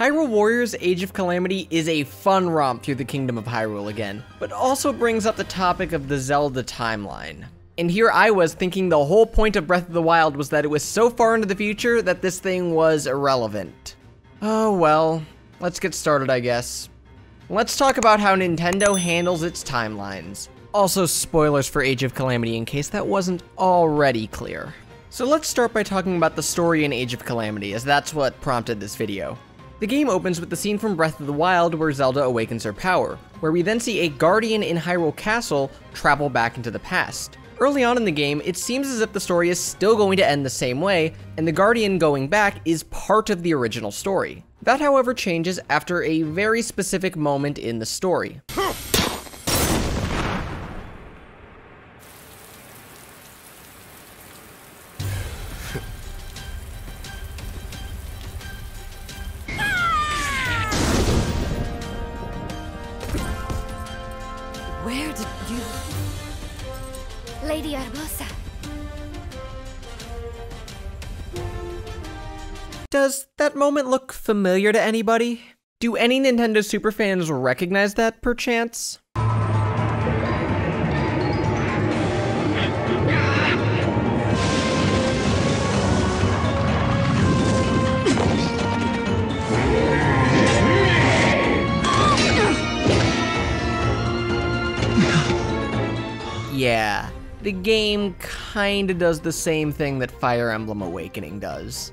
Hyrule Warriors Age of Calamity is a fun romp through the Kingdom of Hyrule again, but also brings up the topic of the Zelda timeline. And here I was thinking the whole point of Breath of the Wild was that it was so far into the future that this thing was irrelevant. Oh well, let's get started I guess. Let's talk about how Nintendo handles its timelines. Also spoilers for Age of Calamity in case that wasn't already clear. So let's start by talking about the story in Age of Calamity, as that's what prompted this video. The game opens with the scene from Breath of the Wild where Zelda awakens her power, where we then see a guardian in Hyrule Castle travel back into the past. Early on in the game, it seems as if the story is still going to end the same way, and the Guardian going back is part of the original story. That, however, changes after a very specific moment in the story. Does that moment look familiar to anybody? Do any Nintendo superfans recognize that, perchance? The game kinda does the same thing that Fire Emblem Awakening does.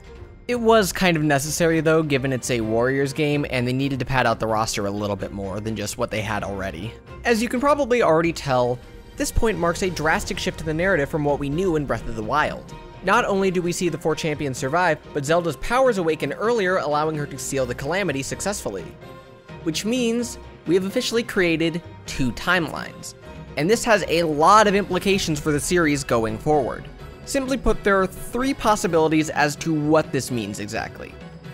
It was kind of necessary though, given it's a Warriors game and they needed to pad out the roster a little bit more than just what they had already. As you can probably already tell, this point marks a drastic shift in the narrative from what we knew in Breath of the Wild. Not only do we see the four champions survive, but Zelda's powers awaken earlier, allowing her to seal the Calamity successfully. Which means we have officially created two timelines. And this has a lot of implications for the series going forward. Simply put, there are three possibilities as to what this means exactly.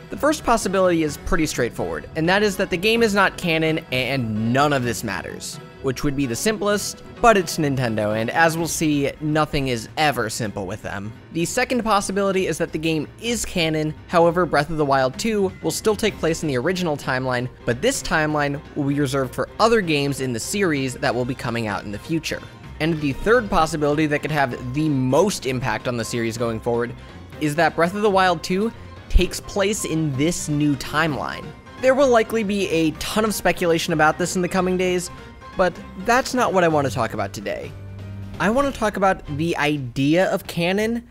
The first possibility is pretty straightforward, and that is that the game is not canon and none of this matters, which would be the simplest, but it's Nintendo, and as we'll see, nothing is ever simple with them. The second possibility is that the game is canon, however, Breath of the Wild 2 will still take place in the original timeline, but this timeline will be reserved for other games in the series that will be coming out in the future. And the third possibility that could have the most impact on the series going forward is that Breath of the Wild 2 takes place in this new timeline. There will likely be a ton of speculation about this in the coming days, but that's not what I want to talk about today. I want to talk about the idea of canon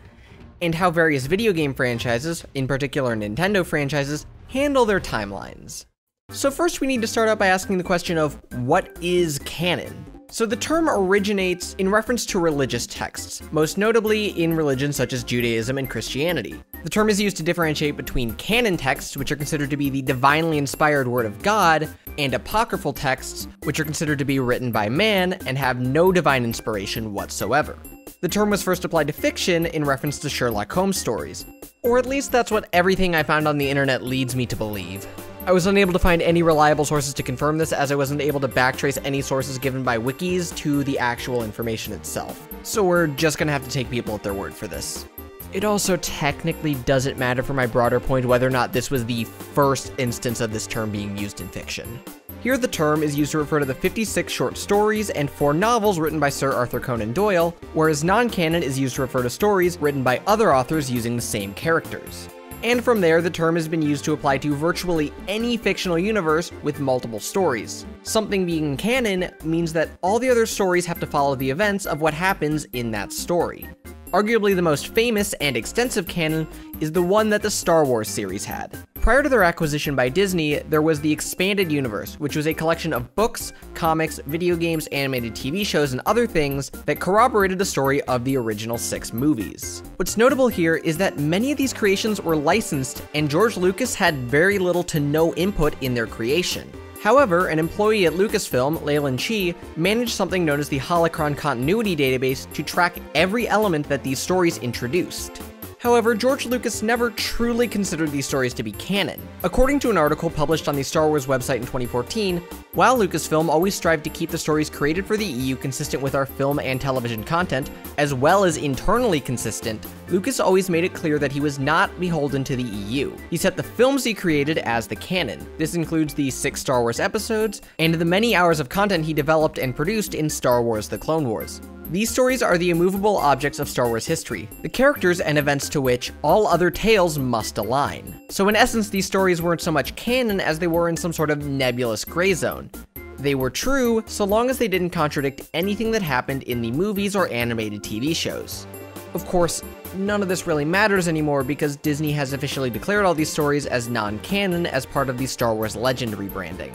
and how various video game franchises, in particular Nintendo franchises, handle their timelines. So first we need to start out by asking the question of what is canon? So the term originates in reference to religious texts, most notably in religions such as Judaism and Christianity. The term is used to differentiate between canon texts, which are considered to be the divinely inspired word of God, and apocryphal texts, which are considered to be written by man and have no divine inspiration whatsoever. The term was first applied to fiction in reference to Sherlock Holmes stories, or at least that's what everything I found on the internet leads me to believe. I was unable to find any reliable sources to confirm this as I wasn't able to backtrace any sources given by wikis to the actual information itself. So we're just gonna have to take people at their word for this. It also technically doesn't matter for my broader point whether or not this was the first instance of this term being used in fiction. Here the term is used to refer to the 56 short stories and 4 novels written by Sir Arthur Conan Doyle, whereas non-canon is used to refer to stories written by other authors using the same characters and from there the term has been used to apply to virtually any fictional universe with multiple stories. Something being canon means that all the other stories have to follow the events of what happens in that story. Arguably the most famous and extensive canon is the one that the Star Wars series had. Prior to their acquisition by Disney, there was the Expanded Universe, which was a collection of books, comics, video games, animated TV shows, and other things that corroborated the story of the original six movies. What's notable here is that many of these creations were licensed, and George Lucas had very little to no input in their creation. However, an employee at Lucasfilm, Leland Chee, managed something known as the Holocron Continuity Database to track every element that these stories introduced. However, George Lucas never truly considered these stories to be canon. According to an article published on the Star Wars website in 2014, While Lucasfilm always strived to keep the stories created for the EU consistent with our film and television content, as well as internally consistent, Lucas always made it clear that he was not beholden to the EU. He set the films he created as the canon. This includes the six Star Wars episodes, and the many hours of content he developed and produced in Star Wars The Clone Wars. These stories are the immovable objects of Star Wars history, the characters and events to which all other tales must align. So in essence, these stories weren't so much canon as they were in some sort of nebulous gray zone. They were true so long as they didn't contradict anything that happened in the movies or animated TV shows. Of course, none of this really matters anymore because Disney has officially declared all these stories as non-canon as part of the Star Wars Legend rebranding.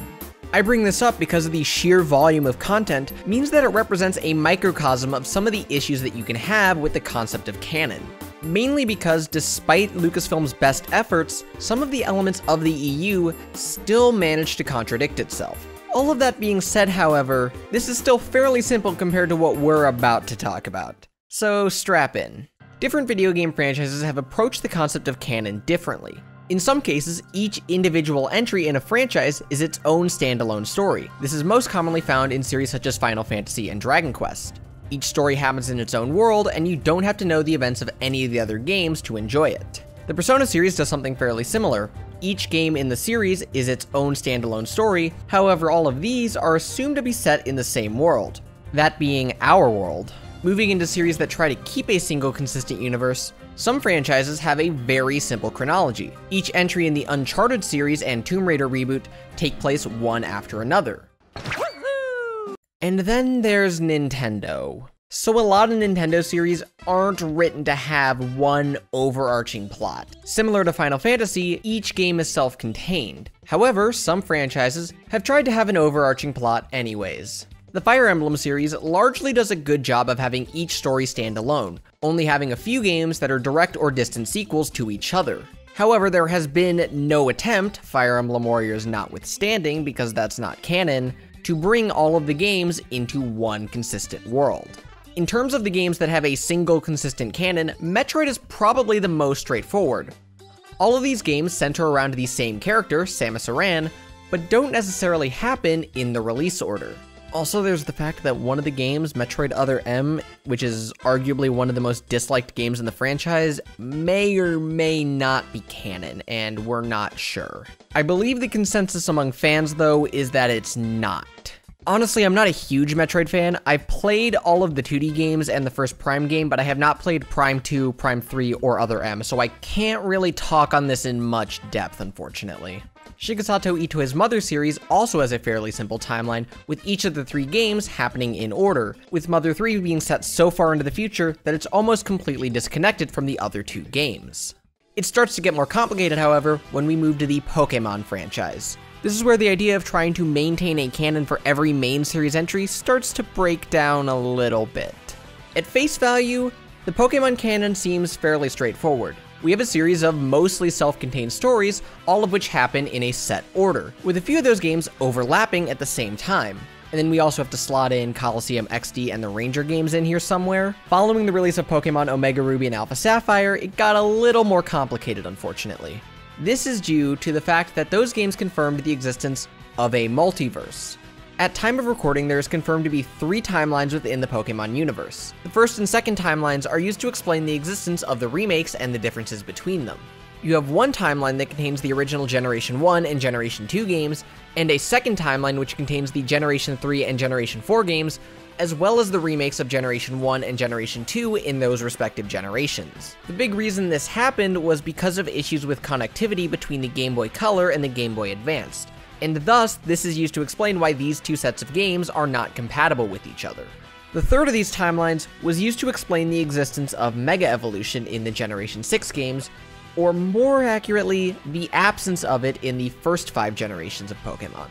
I bring this up because of the sheer volume of content means that it represents a microcosm of some of the issues that you can have with the concept of canon. Mainly because despite Lucasfilm's best efforts, some of the elements of the EU still manage to contradict itself. All of that being said, however, this is still fairly simple compared to what we're about to talk about. So strap in. Different video game franchises have approached the concept of canon differently. In some cases, each individual entry in a franchise is its own standalone story. This is most commonly found in series such as Final Fantasy and Dragon Quest. Each story happens in its own world, and you don't have to know the events of any of the other games to enjoy it. The Persona series does something fairly similar. Each game in the series is its own standalone story, however all of these are assumed to be set in the same world, that being our world. Moving into series that try to keep a single consistent universe, some franchises have a very simple chronology. Each entry in the Uncharted series and Tomb Raider reboot take place one after another. And then there's Nintendo. So a lot of Nintendo series aren't written to have one overarching plot. Similar to Final Fantasy, each game is self-contained. However, some franchises have tried to have an overarching plot anyways. The Fire Emblem series largely does a good job of having each story stand alone, only having a few games that are direct or distant sequels to each other. However, there has been no attempt, Fire Emblem Warriors notwithstanding, because that's not canon, to bring all of the games into one consistent world. In terms of the games that have a single consistent canon, Metroid is probably the most straightforward. All of these games center around the same character, Samus Aran, but don't necessarily happen in the release order. Also, there's the fact that one of the games, Metroid Other M, which is arguably one of the most disliked games in the franchise, may or may not be canon, and we're not sure. I believe the consensus among fans, though, is that it's not. Honestly, I'm not a huge Metroid fan. I've played all of the 2D games and the first Prime game, but I have not played Prime 2, Prime 3, or Other M, so I can't really talk on this in much depth, unfortunately. Shigesato Itoi's Mother series also has a fairly simple timeline, with each of the three games happening in order, with Mother 3 being set so far into the future that it's almost completely disconnected from the other two games. It starts to get more complicated, however, when we move to the Pokemon franchise. This is where the idea of trying to maintain a canon for every main series entry starts to break down a little bit. At face value, the Pokemon canon seems fairly straightforward we have a series of mostly self-contained stories, all of which happen in a set order, with a few of those games overlapping at the same time. And then we also have to slot in Colosseum XD and the Ranger games in here somewhere. Following the release of Pokemon Omega Ruby and Alpha Sapphire, it got a little more complicated, unfortunately. This is due to the fact that those games confirmed the existence of a multiverse. At time of recording, there is confirmed to be three timelines within the Pokemon universe. The first and second timelines are used to explain the existence of the remakes and the differences between them. You have one timeline that contains the original Generation 1 and Generation 2 games, and a second timeline which contains the Generation 3 and Generation 4 games, as well as the remakes of Generation 1 and Generation 2 in those respective generations. The big reason this happened was because of issues with connectivity between the Game Boy Color and the Game Boy Advanced and thus this is used to explain why these two sets of games are not compatible with each other. The third of these timelines was used to explain the existence of Mega Evolution in the Generation 6 games, or more accurately, the absence of it in the first five generations of Pokemon.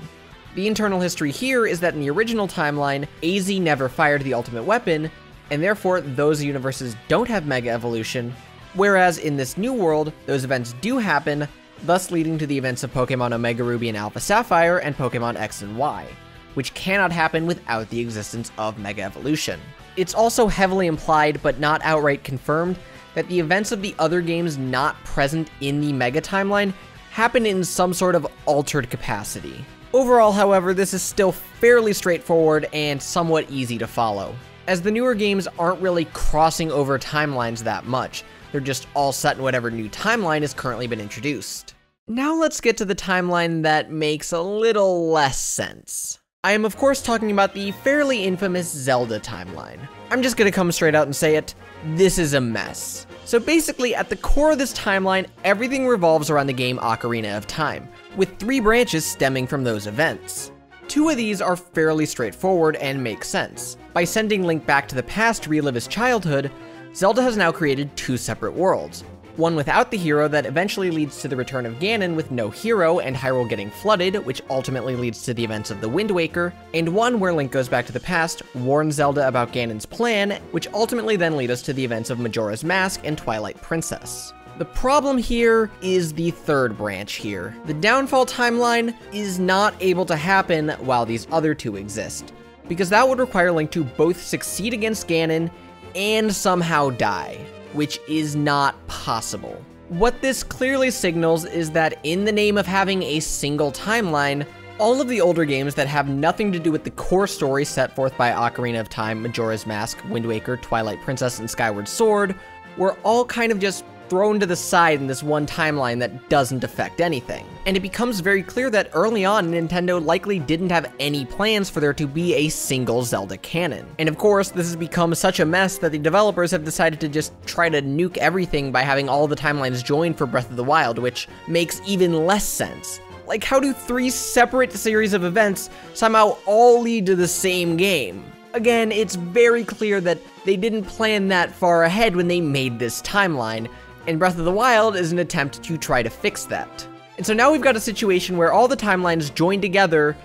The internal history here is that in the original timeline, AZ never fired the ultimate weapon, and therefore those universes don't have Mega Evolution, whereas in this new world, those events do happen, thus leading to the events of Pokemon Omega Ruby and Alpha Sapphire and Pokemon X and Y, which cannot happen without the existence of Mega Evolution. It's also heavily implied, but not outright confirmed, that the events of the other games not present in the Mega timeline happen in some sort of altered capacity. Overall, however, this is still fairly straightforward and somewhat easy to follow, as the newer games aren't really crossing over timelines that much, they're just all set in whatever new timeline has currently been introduced. Now let's get to the timeline that makes a little less sense. I am of course talking about the fairly infamous Zelda timeline. I'm just gonna come straight out and say it, this is a mess. So basically, at the core of this timeline, everything revolves around the game Ocarina of Time, with three branches stemming from those events. Two of these are fairly straightforward and make sense. By sending Link back to the past to relive his childhood, Zelda has now created two separate worlds, one without the hero that eventually leads to the return of Ganon with no hero and Hyrule getting flooded, which ultimately leads to the events of the Wind Waker, and one where Link goes back to the past, warns Zelda about Ganon's plan, which ultimately then lead us to the events of Majora's Mask and Twilight Princess. The problem here is the third branch here. The downfall timeline is not able to happen while these other two exist, because that would require Link to both succeed against Ganon and somehow die which is not possible. What this clearly signals is that in the name of having a single timeline, all of the older games that have nothing to do with the core story set forth by Ocarina of Time, Majora's Mask, Wind Waker, Twilight Princess, and Skyward Sword were all kind of just thrown to the side in this one timeline that doesn't affect anything. And it becomes very clear that early on, Nintendo likely didn't have any plans for there to be a single Zelda canon. And of course, this has become such a mess that the developers have decided to just try to nuke everything by having all the timelines joined for Breath of the Wild, which makes even less sense. Like, how do three separate series of events somehow all lead to the same game? Again, it's very clear that they didn't plan that far ahead when they made this timeline, and Breath of the Wild is an attempt to try to fix that. And so now we've got a situation where all the timelines join together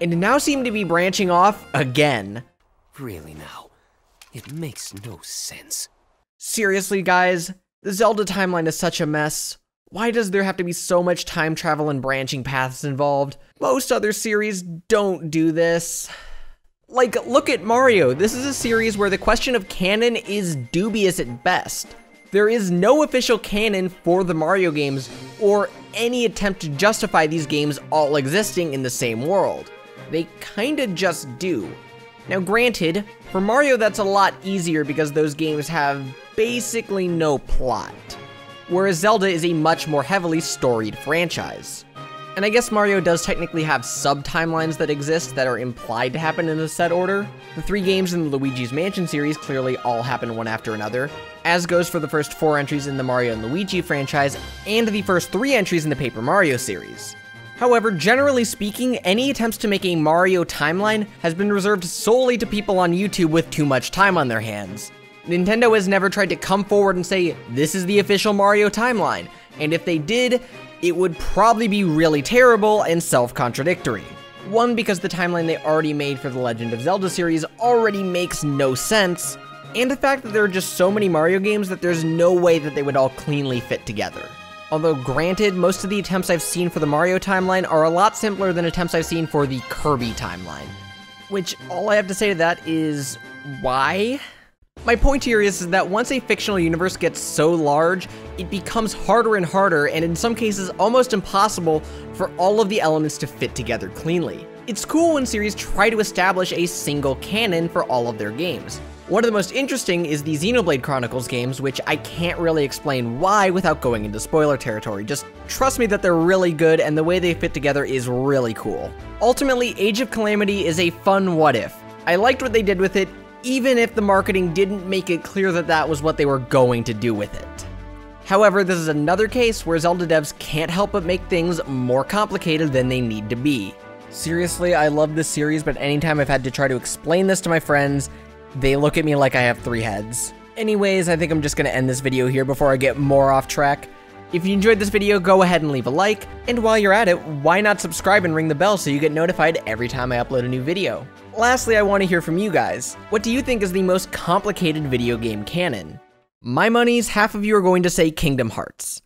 and now seem to be branching off again. Really now, it makes no sense. Seriously, guys, the Zelda timeline is such a mess. Why does there have to be so much time travel and branching paths involved? Most other series don't do this. Like, look at Mario. This is a series where the question of canon is dubious at best. There is no official canon for the Mario games or any attempt to justify these games all existing in the same world. They kinda just do. Now granted, for Mario that's a lot easier because those games have basically no plot, whereas Zelda is a much more heavily storied franchise. And I guess Mario does technically have sub-timelines that exist that are implied to happen in a set order. The three games in the Luigi's Mansion series clearly all happen one after another, as goes for the first four entries in the Mario and Luigi franchise, and the first three entries in the Paper Mario series. However, generally speaking, any attempts to make a Mario timeline has been reserved solely to people on YouTube with too much time on their hands. Nintendo has never tried to come forward and say, this is the official Mario timeline, and if they did, it would probably be really terrible and self-contradictory. One, because the timeline they already made for the Legend of Zelda series already makes no sense, and the fact that there are just so many Mario games that there's no way that they would all cleanly fit together. Although granted, most of the attempts I've seen for the Mario timeline are a lot simpler than attempts I've seen for the Kirby timeline. Which, all I have to say to that is, why? My point here is that once a fictional universe gets so large, it becomes harder and harder, and in some cases almost impossible for all of the elements to fit together cleanly. It's cool when series try to establish a single canon for all of their games. One of the most interesting is the Xenoblade Chronicles games, which I can't really explain why without going into spoiler territory. Just trust me that they're really good and the way they fit together is really cool. Ultimately, Age of Calamity is a fun what if. I liked what they did with it, even if the marketing didn't make it clear that that was what they were going to do with it. However, this is another case where Zelda devs can't help but make things more complicated than they need to be. Seriously, I love this series, but anytime I've had to try to explain this to my friends, they look at me like I have three heads. Anyways, I think I'm just gonna end this video here before I get more off track. If you enjoyed this video, go ahead and leave a like, and while you're at it, why not subscribe and ring the bell so you get notified every time I upload a new video? Lastly, I want to hear from you guys. What do you think is the most complicated video game canon? My money's half of you are going to say Kingdom Hearts.